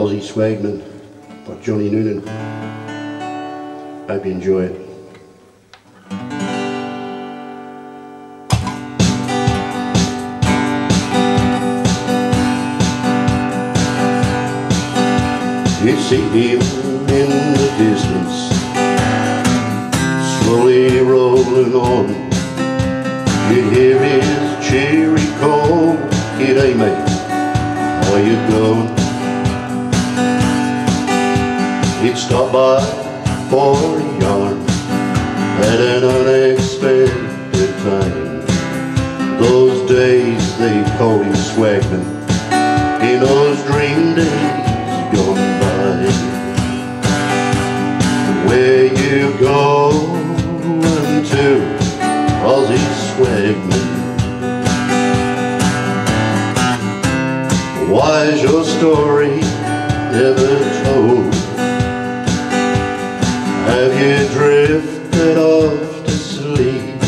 Aussie Swagman by Johnny Noonan. Hope you enjoy it. You see him in the distance, slowly rolling on. You hear his cheery call, G'day mate, how you going? Stop by for a yarn at an unexpected time. Those days they called him Swagman in those dream days gone by. Where you going to, Aussie Swagman? Why's your story never told? Have you drifted off to sleep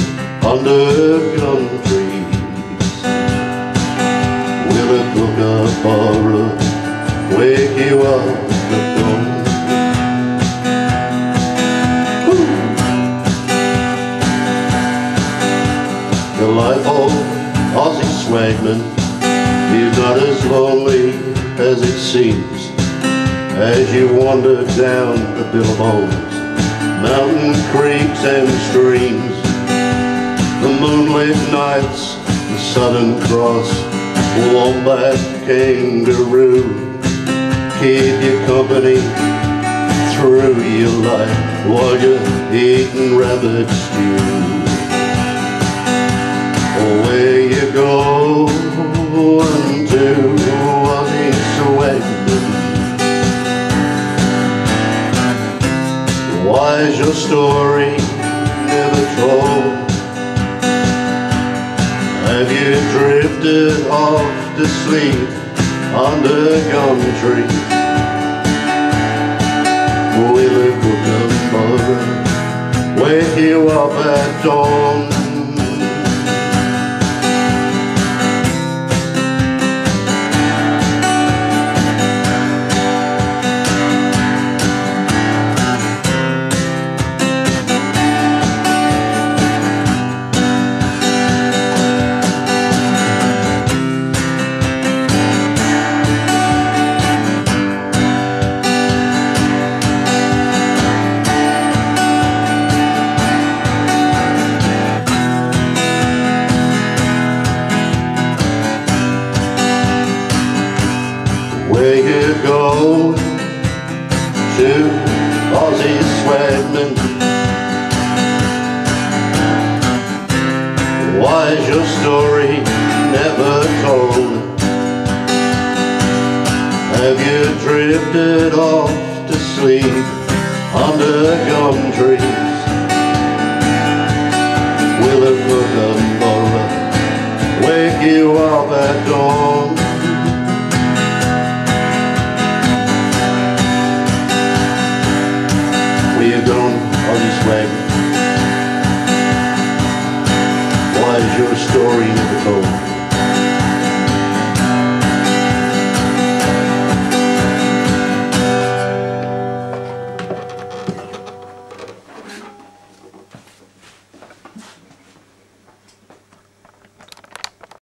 under gum trees? Will a kookaburra wake you up at dawn? The life of Aussie Swagman is not as lonely as it seems as you wander down the billabongs, mountain creeks and streams, the moonlit nights, the Southern Cross, wombat, kangaroo, keep you company through your life while you're eating rabbit stew. Where you go Why's your story never told? Have you drifted off to sleep under gum trees? Will a kookaburra wake you up at dawn? To Aussie Swagman? Why's your story never told? Have you drifted off to sleep under gum trees? Will a kookaburra wake you up at dawn?